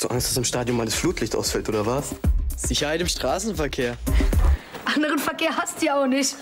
Hast du Angst, dass im Stadion mal das Flutlicht ausfällt, oder was? Sicherheit im Straßenverkehr. Anderen Verkehr hast du ja auch nicht.